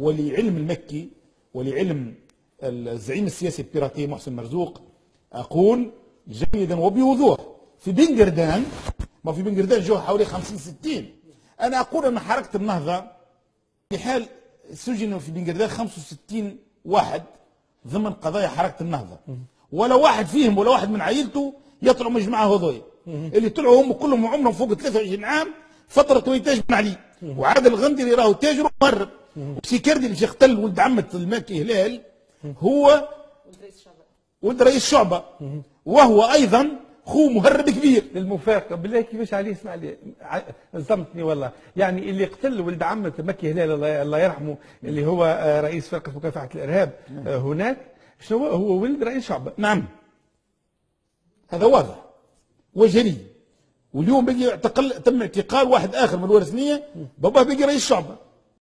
ولعلم المكي ولعلم الزعيم السياسي البيراتي محسن مرزوق أقول جيدا وبوضوح في بنجردان ما في بنجردان جو حوالي 50 60 أنا أقول أن حركة النهضة في حال سجنوا في بنجردان 65 واحد ضمن قضايا حركة النهضة. ولا واحد فيهم ولا واحد من عائلته يطلعوا من الجماعة هذويا اللي طلعوا هم كلهم عمرهم فوق 23 عام فترة ويتاج بن علي وعاد الغندي اللي راهو تاجر ومهرب وسيكردي اللي اختل ولد عمة الماكي هلال هو ولد رئيس شعبة وهو أيضا خو مهرب كبير. للمفارقة. بالله كيفاش عليه اسمع لي؟ صدمتني والله. يعني اللي قتل ولد عمة مكي هلال الله, يرحمه اللي هو آه، رئيس فرقة مكافحة الإرهاب آه، هناك. شنو هو؟ هو ولد رئيس شعبة. نعم. هذا واضح. وجلي واليوم بقي اعتقل تم اعتقال واحد آخر من الورثنيه باباه بقي رئيس شعبة.